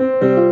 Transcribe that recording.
Música